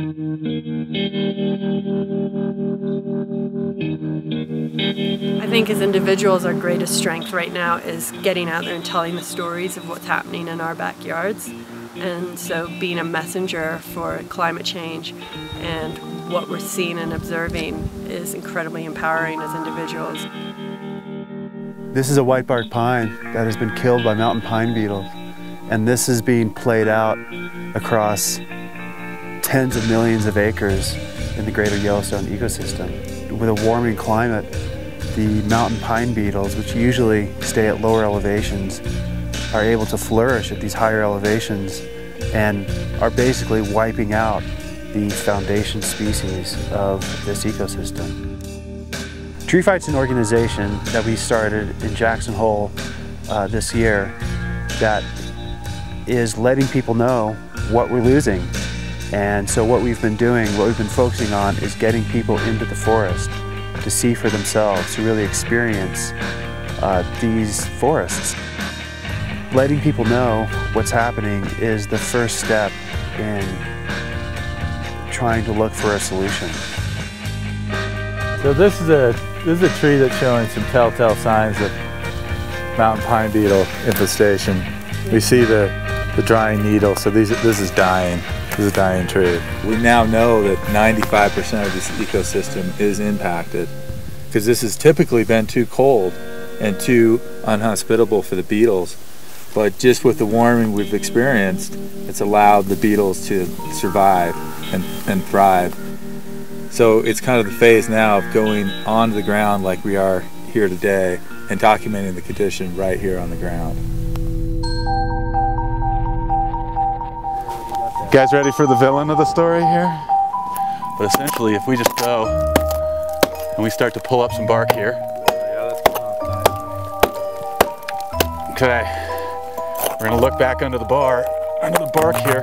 I think as individuals, our greatest strength right now is getting out there and telling the stories of what's happening in our backyards. And so being a messenger for climate change and what we're seeing and observing is incredibly empowering as individuals. This is a white bark pine that has been killed by mountain pine beetles. And this is being played out across tens of millions of acres in the greater Yellowstone ecosystem. With a warming climate, the mountain pine beetles, which usually stay at lower elevations, are able to flourish at these higher elevations and are basically wiping out the foundation species of this ecosystem. TreeFight's an organization that we started in Jackson Hole uh, this year that is letting people know what we're losing. And so what we've been doing, what we've been focusing on is getting people into the forest to see for themselves, to really experience uh, these forests. Letting people know what's happening is the first step in trying to look for a solution. So this is a this is a tree that's showing some telltale signs of mountain pine beetle infestation. We see the the drying needle. So these, this is dying. Is a dying tree. We now know that 95% of this ecosystem is impacted because this has typically been too cold and too unhospitable for the beetles. But just with the warming we've experienced, it's allowed the beetles to survive and, and thrive. So it's kind of the phase now of going onto the ground like we are here today and documenting the condition right here on the ground. Guys ready for the villain of the story here? But essentially, if we just go and we start to pull up some bark here. Okay, we're gonna look back under the bar, under the bark here,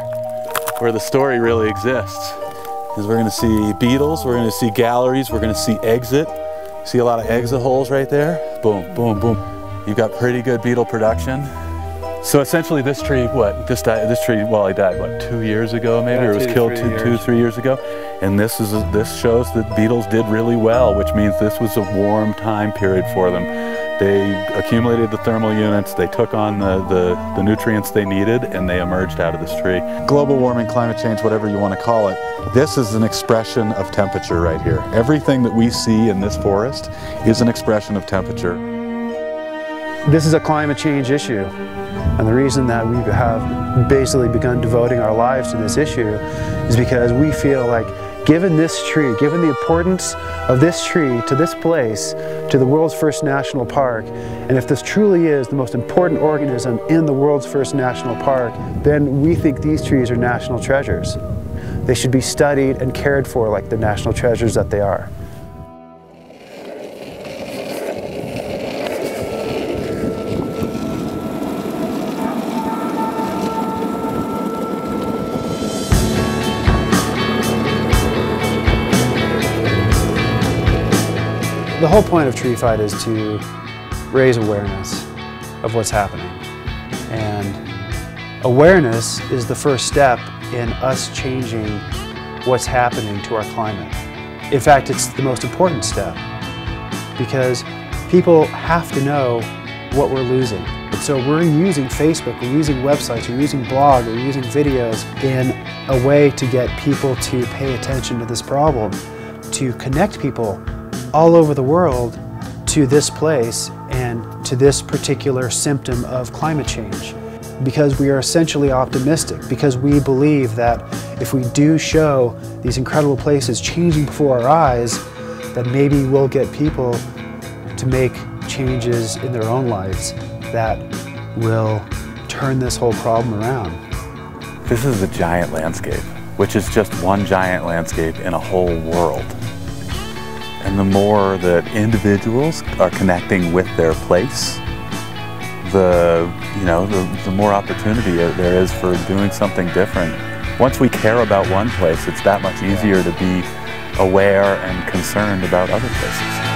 where the story really exists. Because we're gonna see beetles, we're gonna see galleries, we're gonna see exit. See a lot of exit holes right there? Boom, boom, boom. You've got pretty good beetle production. So essentially this tree, what, this died, this tree, well, he died, what, two years ago maybe? Yeah, or it was killed two, years. two, three years ago? And this is this shows that beetles did really well, which means this was a warm time period for them. They accumulated the thermal units, they took on the, the, the nutrients they needed, and they emerged out of this tree. Global warming, climate change, whatever you want to call it, this is an expression of temperature right here. Everything that we see in this forest is an expression of temperature. This is a climate change issue. And the reason that we have basically begun devoting our lives to this issue is because we feel like given this tree, given the importance of this tree to this place, to the world's first national park, and if this truly is the most important organism in the world's first national park, then we think these trees are national treasures. They should be studied and cared for like the national treasures that they are. The whole point of TreeFight is to raise awareness of what's happening. And awareness is the first step in us changing what's happening to our climate. In fact, it's the most important step because people have to know what we're losing. And so we're using Facebook, we're using websites, we're using blog, we're using videos in a way to get people to pay attention to this problem, to connect people all over the world to this place and to this particular symptom of climate change because we are essentially optimistic, because we believe that if we do show these incredible places changing before our eyes, that maybe we'll get people to make changes in their own lives that will turn this whole problem around. This is a giant landscape, which is just one giant landscape in a whole world. And the more that individuals are connecting with their place, the, you know, the, the more opportunity there is for doing something different. Once we care about one place, it's that much easier to be aware and concerned about other places.